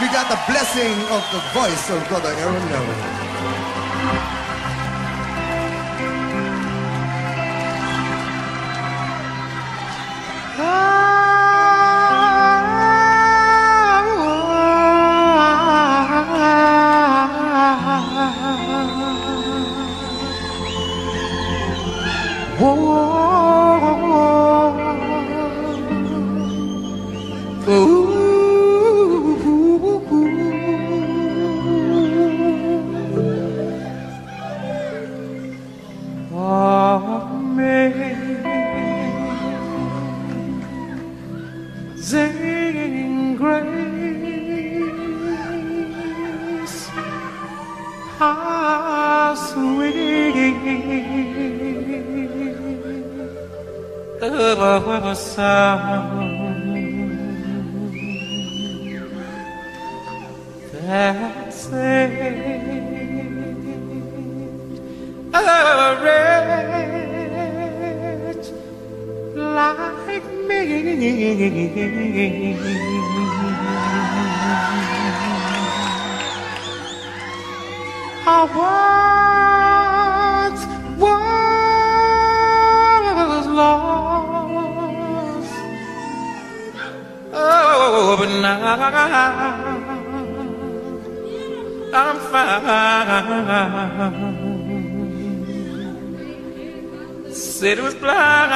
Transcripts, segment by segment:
We got the blessing of the voice of Brother Aaron Neville. Amazing ah. How sweet the that saved a wretch like me. I once was lost, oh, but now I'm found. Said it was blind,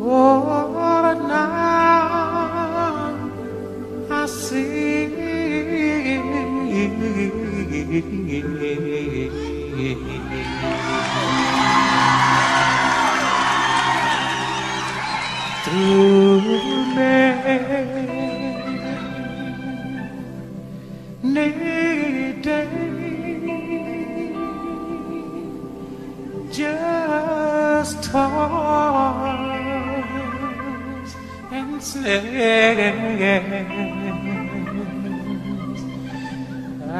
oh,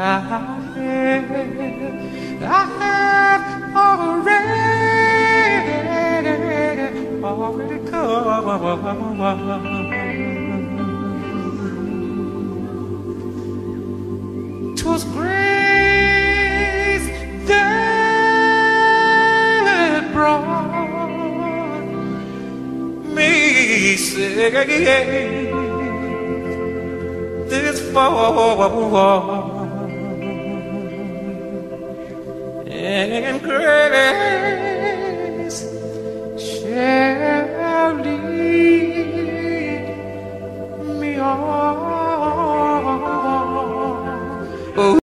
I have, I have already, already come. Twas grace that brought me this far. And grace. Shall